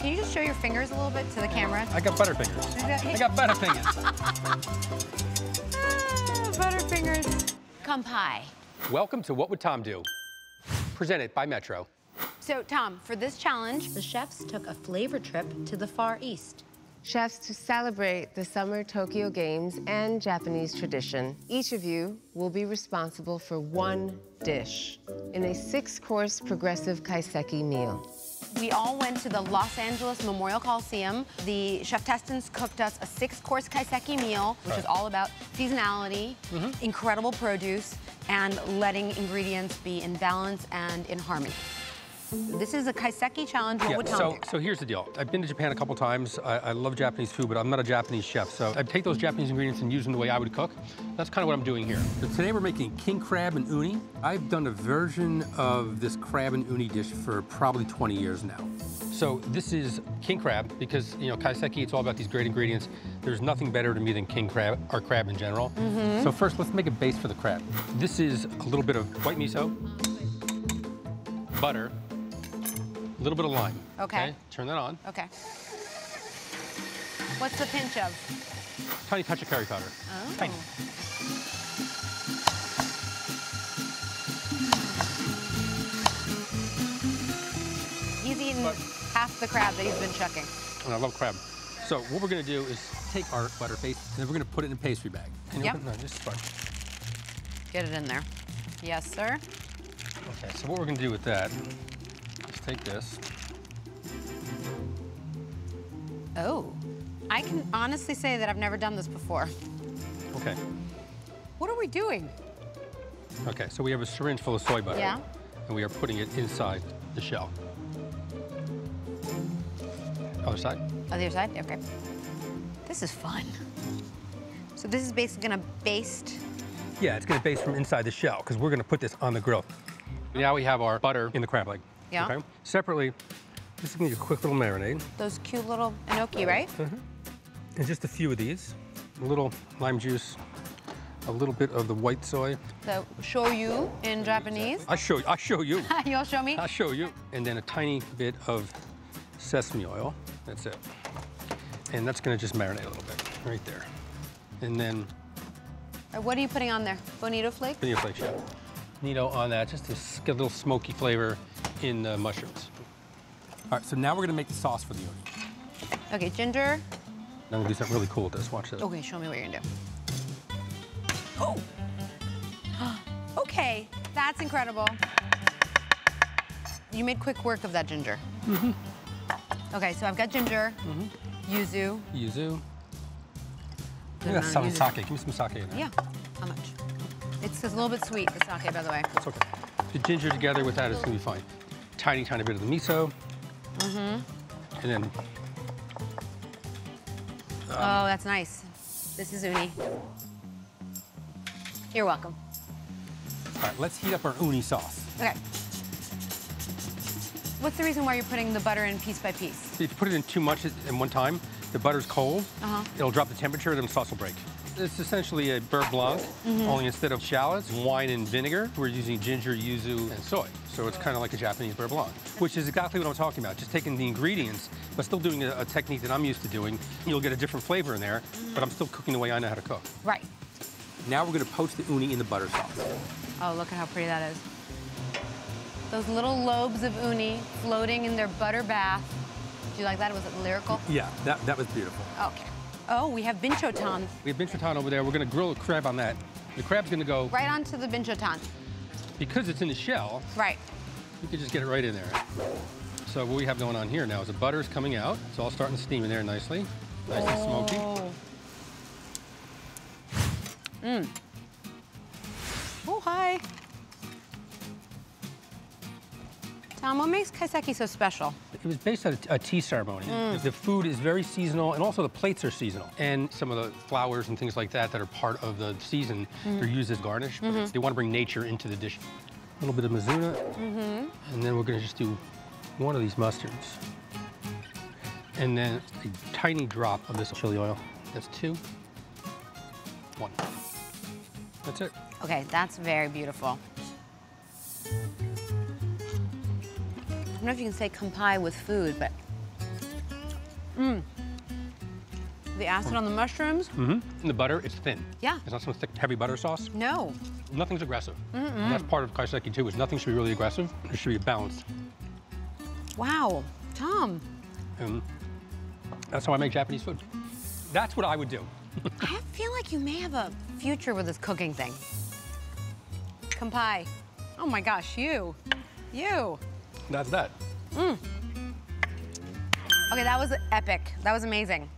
Can you just show your fingers a little bit to the camera? I got butterfingers. got- I got butterfingers. Ah, Butterfingers. Kampai. Welcome to What Would Tom Do? Presented by Metro. So, Tom, for this challenge, the chefs took a flavor trip to the Far East. Chefs, to celebrate the Summer Tokyo Games and Japanese tradition, each of you will be responsible for one dish in a six-course progressive kaiseki meal. We all went to the Los Angeles Memorial Coliseum. The cheftestants cooked us a six-course kaiseki meal, which is all about seasonality, mm-hmm. incredible produce, and letting ingredients be in balance and in harmony. This is a kaiseki challenge. What would so, so here's the deal. I've been to Japan a couple times. I, I love Japanese food, but I'm not a Japanese chef. So I take those Japanese ingredients and use them the way I would cook. That's kind of what I'm doing here. So today we're making king crab and uni. I've done a version of this crab and uni dish for probably 20 years now. So this is king crab because, you know, kaiseki, it's all about these great ingredients. There's nothing better to me than king crab, or crab in general. Mm-hmm. So first, let's make a base for the crab. This is a little bit of white miso, butter, a little bit of lime. Okay. Turn that on. Okay. What's the pinch of? Tiny touch of curry powder. Oh. Tiny. He's eaten But- half the crab that he's been chucking. And I love crab. So what we're gonna do is take our butter paste and then we're gonna put it in a pastry bag. And Yep. open- no, just start. Get it in there. Yes, sir. Okay, so what we're gonna do with that, take this. Oh. I can honestly say that I've never done this before. Okay. What are we doing? Okay, so we have a syringe full of soy butter. Yeah. And we are putting it inside the shell. Other side. Oh, other side? Okay. This is fun. So this is basically gonna baste. Yeah, it's gonna baste from inside the shell because we're gonna put this on the grill. Oh. Now we have our butter in the crab leg. Yeah. Okay. Separately, just is gonna be a quick little marinade. Those cute little enoki, right? And just a few of these. A little lime juice, a little bit of the white soy. So shoyu in Japanese. I'll show you. I'll show you. You'll show me? I'll show you. And then a tiny bit of sesame oil. That's it. And that's gonna just marinate a little bit right there. And then Uh, What are you putting on there? Bonito flakes? Bonito flake shell. Nito on that, just to get a little smoky flavor in the mushrooms. All right, so now we're gonna make the sauce for the uni. Okay, ginger. I'm gonna do something really cool with this. Watch this. Okay, show me what you're gonna do. Oh! okay, that's incredible. You made quick work of that ginger. Mm-hmm. Okay, so I've got ginger, mm -hmm. yuzu. Yuzu. Then, I got uh, some yuzu. sake. Give me some sake in there. Yeah, how much? It's a little bit sweet, the sake, by the way. It's okay. The ginger together with that is gonna be fine. Tiny, tiny bit of the miso. Mm-hmm. And then oh, that's nice. This is uni. You're welcome. All right, let's heat up our uni sauce. Okay. What's the reason why you're putting the butter in piece by piece? If you put it in too much at in one time, the butter's cold, Uh-huh. it'll drop the temperature, then the sauce will break. It's essentially a beurre blanc, Mm-hmm. only instead of shallots, wine, and vinegar, we're using ginger, yuzu, and soy. So it's kind of like a Japanese beurre blanc, which is exactly what I'm talking about. Just taking the ingredients, but still doing a, a technique that I'm used to doing. You'll get a different flavor in there, but I'm still cooking the way I know how to cook. Right. Now we're gonna poach the uni in the butter sauce. Oh, look at how pretty that is. Those little lobes of uni floating in their butter bath. Do you like that? Was it lyrical? Yeah, that, that was beautiful. Okay. Oh, we have binchotan We have binchotan over there. We're gonna grill a crab on that. The crab's gonna go, right onto the binchotan. because it's in the shell, Right. you can just get it right in there. So what we have going on here now is the butter's coming out. It's all starting to steam in there nicely. Nice and smoky. Oh. Mmm. Oh, hi. Tom, what makes kaiseki so special? It was based on a, tea ceremony. Mm. The food is very seasonal, and also the plates are seasonal. And some of the flowers and things like that that are part of the season, mm. they're used as garnish. but it's- mm-hmm. They want to bring nature into the dish. A little bit of Mizuna, mm-hmm. and then we're going to just do one of these mustards. And then a tiny drop of this chili oil. That's two. One. That's it. Okay, that's very beautiful. I don't know if you can say kampai with food, but The acid on the mushrooms? Mm-hmm. And the butter, it's thin. Yeah. It's not some thick, heavy butter sauce. No. Nothing's aggressive. And that's part of kaiseki too, is nothing should be really aggressive. It should be balanced. Wow. Tom, And that's how I make Japanese food. That's what I would do. I feel like you may have a future with this cooking thing. Kampai. Oh my gosh, you. You. That's that. Mm. Okay, that was epic. That was amazing.